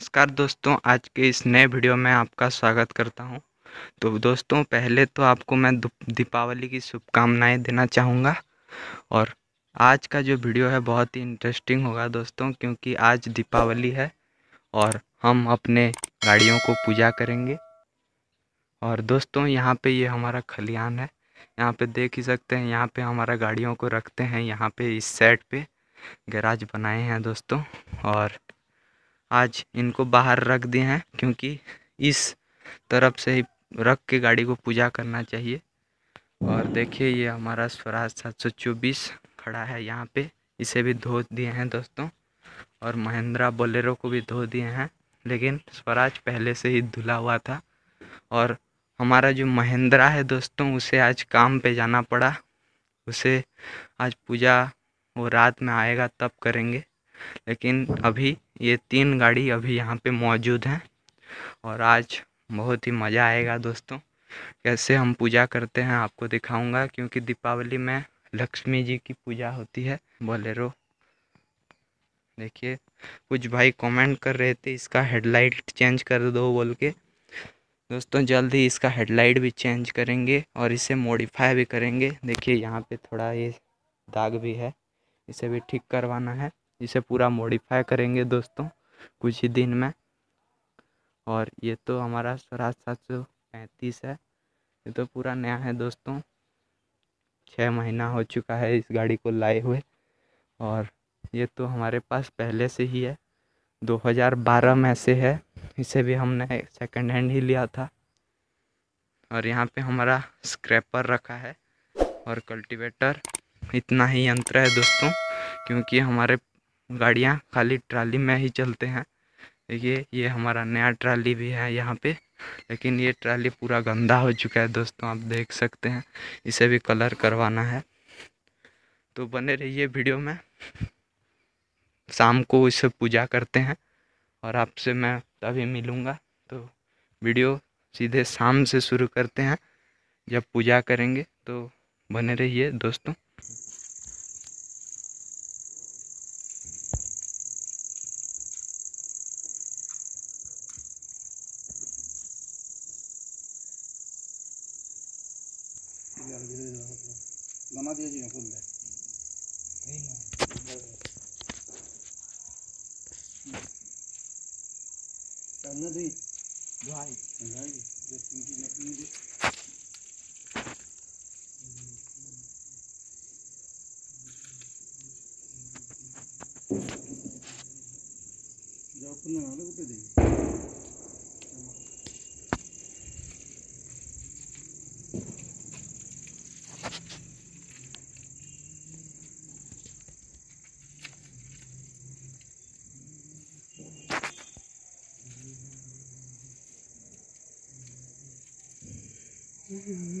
नमस्कार दोस्तों, आज के इस नए वीडियो में आपका स्वागत करता हूँ। तो दोस्तों, पहले तो आपको मैं दीपावली की शुभकामनाएँ देना चाहूँगा। और आज का जो वीडियो है, बहुत ही इंटरेस्टिंग होगा दोस्तों, क्योंकि आज दीपावली है और हम अपने गाड़ियों को पूजा करेंगे। और दोस्तों, यहाँ पे ये हमारा खलिहान है। यहाँ पे देख ही सकते हैं, यहाँ पे हमारा गाड़ियों को रखते हैं, यहाँ पे इस साइड पे गैराज बनाए हैं दोस्तों। और आज इनको बाहर रख दिए हैं क्योंकि इस तरफ़ से ही रख के गाड़ी को पूजा करना चाहिए। और देखिए ये हमारा स्वराज सात सौ चौबीस खड़ा है यहाँ पे। इसे भी धो दिए हैं दोस्तों। और महिंद्रा बोलेरो को भी धो दिए हैं। लेकिन स्वराज पहले से ही धुला हुआ था। और हमारा जो महिंद्रा है दोस्तों, उसे आज काम पे जाना पड़ा। उसे आज पूजा वो रात में आएगा तब करेंगे। लेकिन अभी ये तीन गाड़ी अभी यहाँ पे मौजूद हैं। और आज बहुत ही मज़ा आएगा दोस्तों। कैसे हम पूजा करते हैं आपको दिखाऊँगा, क्योंकि दीपावली में लक्ष्मी जी की पूजा होती है। बोलेरो। देखिए, कुछ भाई कमेंट कर रहे थे, इसका हेडलाइट चेंज कर दो बोल के। दोस्तों, जल्द ही इसका हेडलाइट भी चेंज करेंगे और इसे मॉडिफाई भी करेंगे। देखिए, यहाँ पे थोड़ा ये दाग भी है, इसे भी ठीक करवाना है। इसे पूरा मॉडिफाई करेंगे दोस्तों, कुछ ही दिन में। और ये तो हमारा स्वराज सात सौ पैंतीस है। ये तो पूरा नया है दोस्तों। छः महीना हो चुका है इस गाड़ी को लाए हुए। और ये तो हमारे पास पहले से ही है। 2012 में से है। इसे भी हमने सेकंड हैंड ही लिया था। और यहाँ पे हमारा स्क्रैपर रखा है। और कल्टीवेटर इतना ही यंत्र है दोस्तों, क्योंकि हमारे गाड़ियाँ, खाली ट्राली, में ही चलते हैं। देखिए, ये हमारा नया ट्राली भी है यहाँ पे, लेकिन ये ट्राली पूरा गंदा हो चुका है दोस्तों, आप देख सकते हैं। इसे भी कलर करवाना है। तो बने रहिए वीडियो में। शाम को इसे पूजा करते हैं और आपसे मैं तभी मिलूँगा। तो वीडियो सीधे शाम से शुरू करते हैं, जब पूजा करेंगे। तो बने रहिए दोस्तों। बना दिए फुल दे करने दी भाई भाई जब तुमकी नकली दी जाओ पुनः ना लगते देगी 음.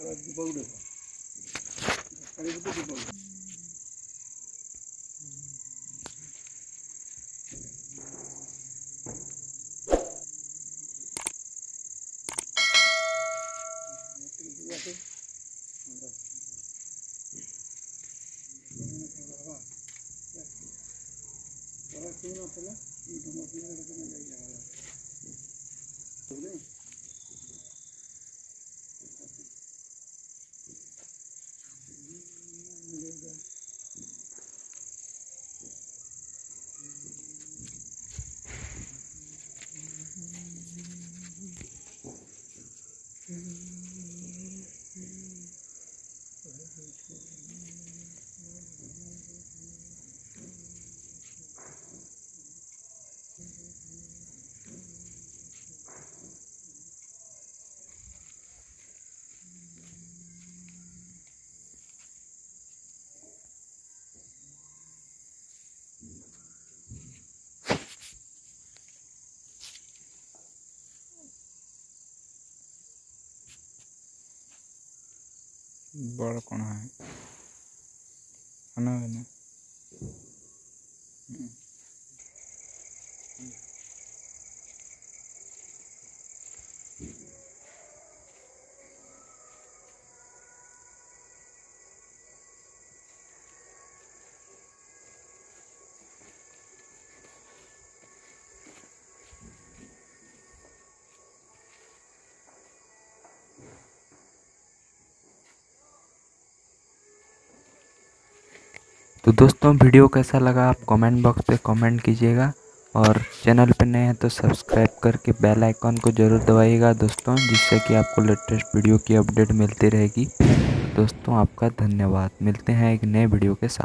তারা দীপাবলি কালী পুজো Deepavali Ahora sí, no, pero... Y como tiene la que me la lleva. ¿Tú ves? है। है ना? तो दोस्तों, वीडियो कैसा लगा आप कमेंट बॉक्स पे कमेंट कीजिएगा और चैनल पे नए हैं तो सब्सक्राइब करके बेल आइकॉन को ज़रूर दबाइएगा दोस्तों, जिससे कि आपको लेटेस्ट वीडियो की अपडेट मिलती रहेगी। दोस्तों, आपका धन्यवाद। मिलते हैं एक नए वीडियो के साथ।